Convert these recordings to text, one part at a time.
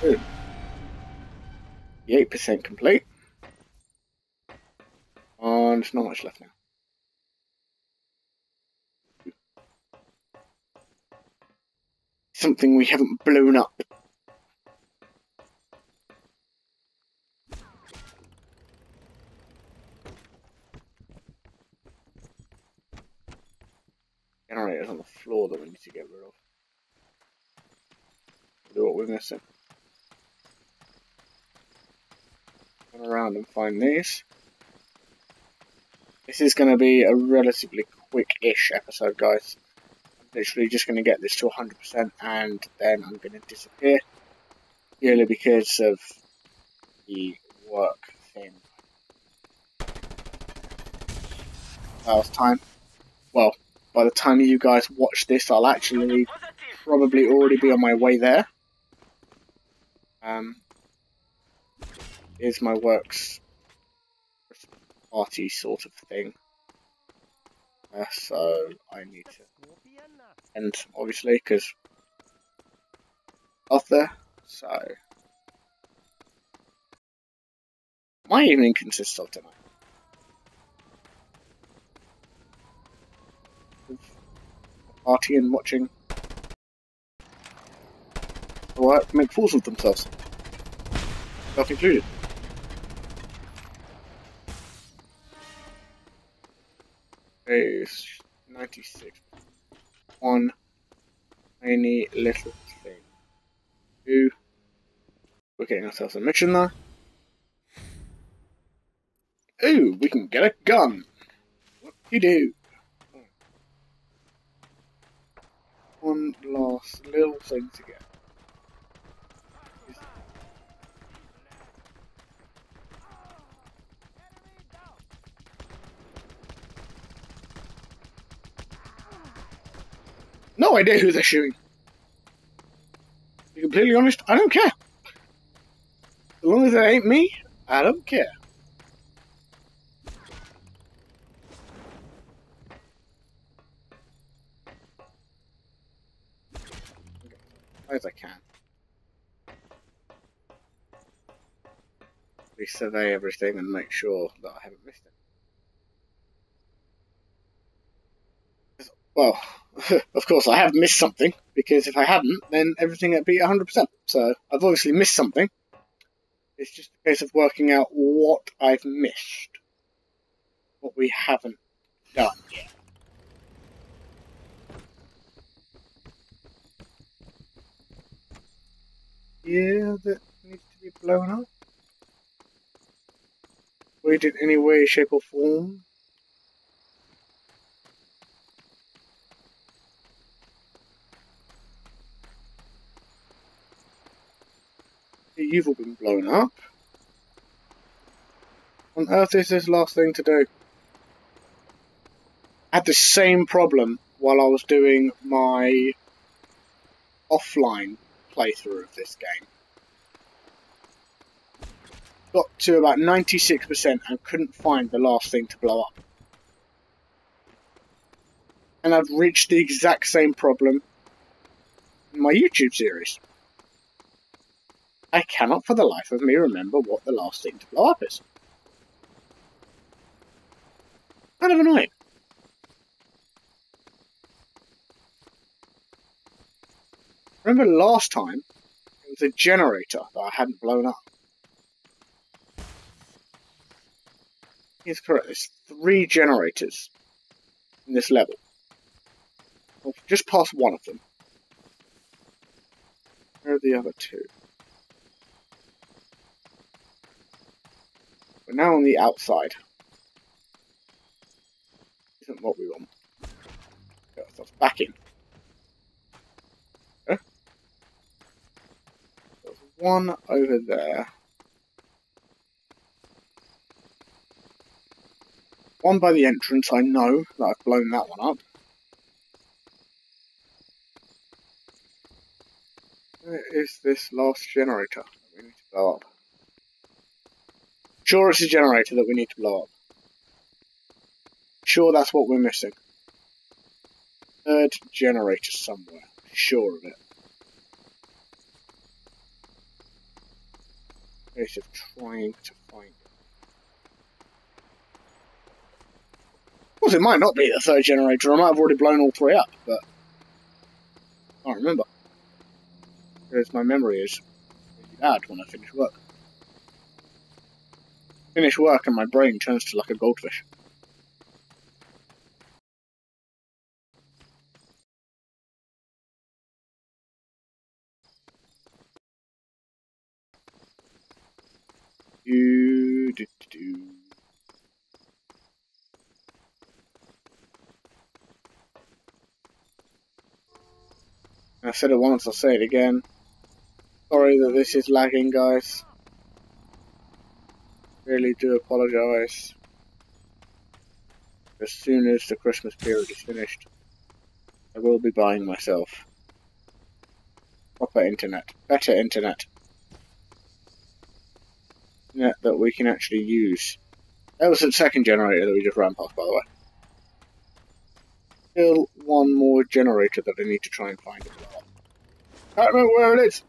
Good. 8% complete. And there's not much left now. Something we haven't blown up. Generators on the floor that we need to get rid of. Do what we're missing. Around and find these. This is going to be a relatively quick-ish episode, guys. I'm literally just going to get this to 100% and then I'm going to disappear. Purely because of the work thing. Last time. Well, by the time you guys watch this, I'll actually probably already be on my way there. Um, is my works party sort of thing. Uh, so I need to end, obviously, because there. So my evening consists of tonight. Party and watching work make fools of themselves. Self included. Is 96. One tiny little thing. Two. We're getting ourselves a mission there. Ooh, we can get a gun. What do you do? One last little thing to get. No idea who they're shooting. To be completely honest, I don't care. As long as it ain't me, I don't care. As I can. Resurvey everything and make sure that I haven't missed it. Well, of course, I have missed something, because if I hadn't, then everything would be 100%. So, I've obviously missed something. It's just a case of working out what I've missed. What we haven't done yet. Yeah, that needs to be blown up. Wait in any way, shape or form. You've all been blown up. On earth is this last thing to do? I had the same problem while I was doing my offline playthrough of this game. Got to about 96% and couldn't find the last thing to blow up. And I've reached the exact same problem in my YouTube series. I cannot for the life of me remember what the last thing to blow up is. Kind of annoying. Remember last time, it was a generator that I hadn't blown up. He's correct, there's three generators in this level. Well, just past one of them. Where are the other two? Now on the outside. Isn't what we want. Get ourselves back in. Okay. There's one over there. One by the entrance, I know that I've blown that one up. Where is this last generator that we need to blow up? Sure it's a generator that we need to blow up. Sure that's what we're missing. Third generator somewhere. Sure of it. case of trying to find it. Of course, it might not be the third generator. I might have already blown all three up, but I can't remember. Because my memory is bad when I finish work. Finish work and my brain turns to like a goldfish. Do, do, do. I said it once, I'll say it again. Sorry that this is lagging, guys. Really do apologise. As soon as the Christmas period is finished, I will be buying myself proper internet, better internet. Internet that we can actually use. That was the second generator that we just ran past, by the way. Still one more generator that I need to try and find as well. I can't remember where it is.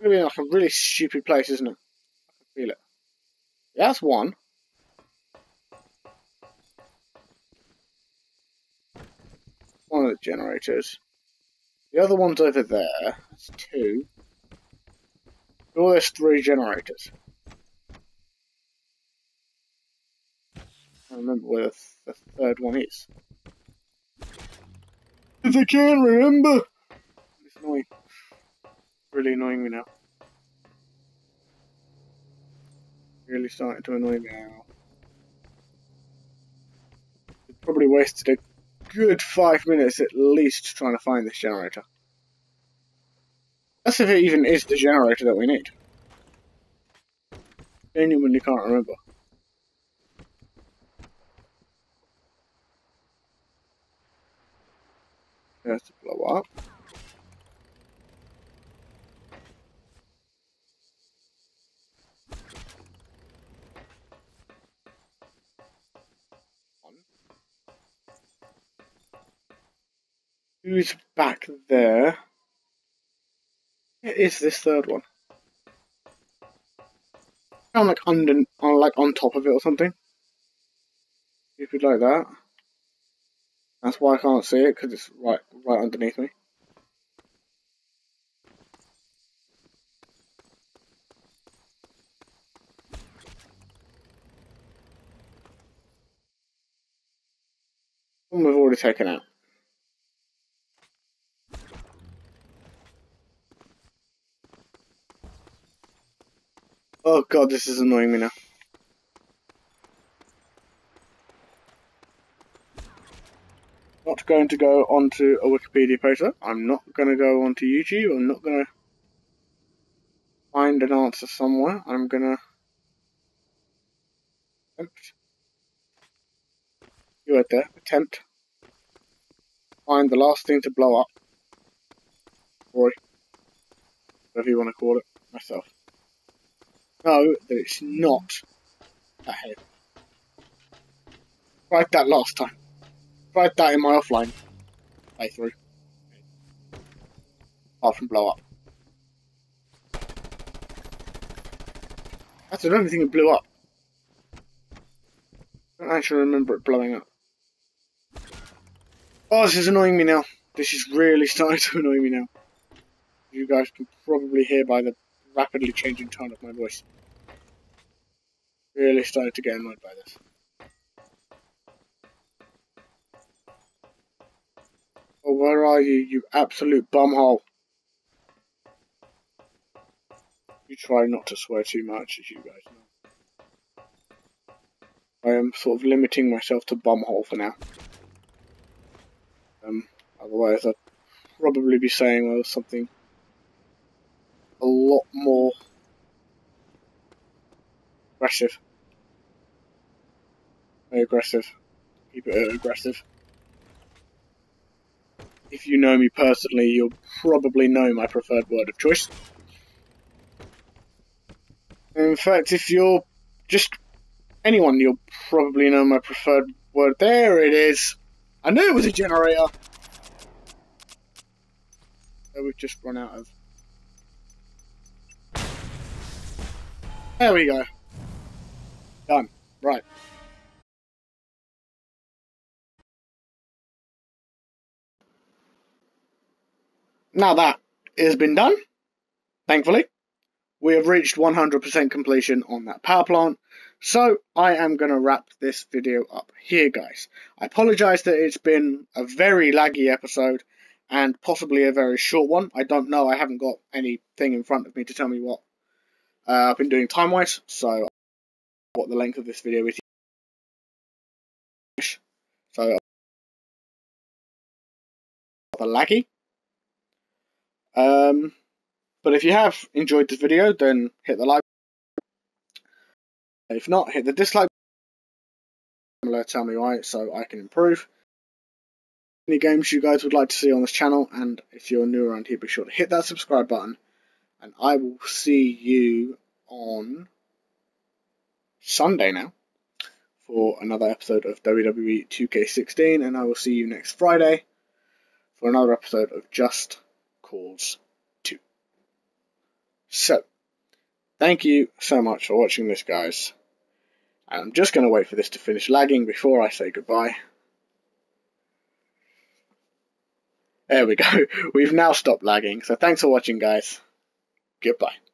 It's gonna be like a really stupid place, isn't it? I can feel it. Yeah, that's one. One of the generators. The other one's over there. That's two. Oh, there's three generators. I remember where the, th the third one is. If I can't remember! It's annoying. Really annoying me now. Really starting to annoy me now. Probably wasted a good five minutes at least trying to find this generator. That's if it even is the generator that we need. Genuinely can't remember. Has to blow up. Who's back there? It is this third one. I'm like under, on like on top of it or something. If you'd like that. That's why I can't see it because it's right, right underneath me. One we've already taken out. Oh god, this is annoying me now. Not going to go onto a Wikipedia page. I'm not going to go onto YouTube. I'm not going to find an answer somewhere. I'm going to attempt. You right there. Attempt. Find the last thing to blow up. Roy. Whatever you want to call it. Myself know that it's not ahead. Tried that last time. Tried that in my offline playthrough. Apart from blow up. That's the only thing that blew up. I don't actually remember it blowing up. Oh, this is annoying me now. This is really starting to annoy me now. You guys can probably hear by the rapidly changing tone of my voice. Really started to get annoyed by this. Oh, where are you, you absolute bumhole? You try not to swear too much, as you guys know. I am sort of limiting myself to bumhole for now. Um, otherwise I'd probably be saying well, something a lot more aggressive. Very aggressive. Keep it aggressive. If you know me personally, you'll probably know my preferred word of choice. In fact, if you're just anyone, you'll probably know my preferred word. There it is. I knew it was a generator. So we've just run out of There we go. Done. Right. Now that has been done, thankfully, we have reached 100% completion on that power plant. So I am going to wrap this video up here, guys. I apologise that it's been a very laggy episode and possibly a very short one. I don't know. I haven't got anything in front of me to tell me what uh, I've been doing time-wise. So what the length of this video is. So the laggy. Um, but if you have enjoyed this video, then hit the like. If not, hit the dislike. Tell me why, so I can improve. Any games you guys would like to see on this channel, and if you're new around here, be sure to hit that subscribe button. And I will see you on Sunday now for another episode of WWE 2K16, and I will see you next Friday for another episode of Just Cause 2. So, thank you so much for watching this, guys. I'm just going to wait for this to finish lagging before I say goodbye. There we go. We've now stopped lagging. So thanks for watching, guys. Goodbye.